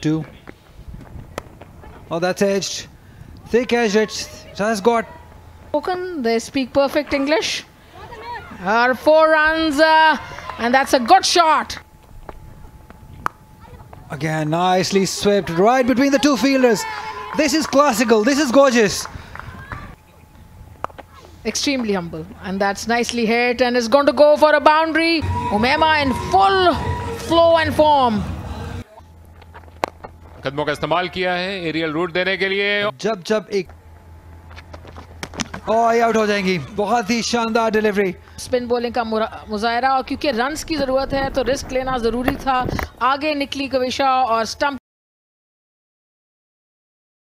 Two. Oh, that's edged. Thick edge. It has got. Spoken, they speak perfect English. Are four runs, uh, and that's a good shot. Again, nicely swept right between the two fielders. This is classical. This is gorgeous. Extremely humble, and that's nicely hit, and is going to go for a boundary. Omaima in full flow and form. कदमों का इस्तेमाल किया है aerial root देने के लिए। जब जब एक और आउट हो जाएँगी। बहुत ही शानदार डिलीवरी। स्पिन बॉलिंग का मुजाहरा और क्योंकि रन्स की ज़रूरत है तो रिस्क लेना ज़रूरी था। आगे निकली कविशा और स्टंप